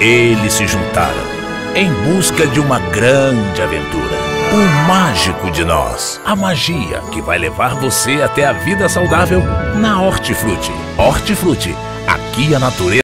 Eles se juntaram em busca de uma grande aventura. O mágico de nós. A magia que vai levar você até a vida saudável na Hortifruti. Hortifruti. Aqui a natureza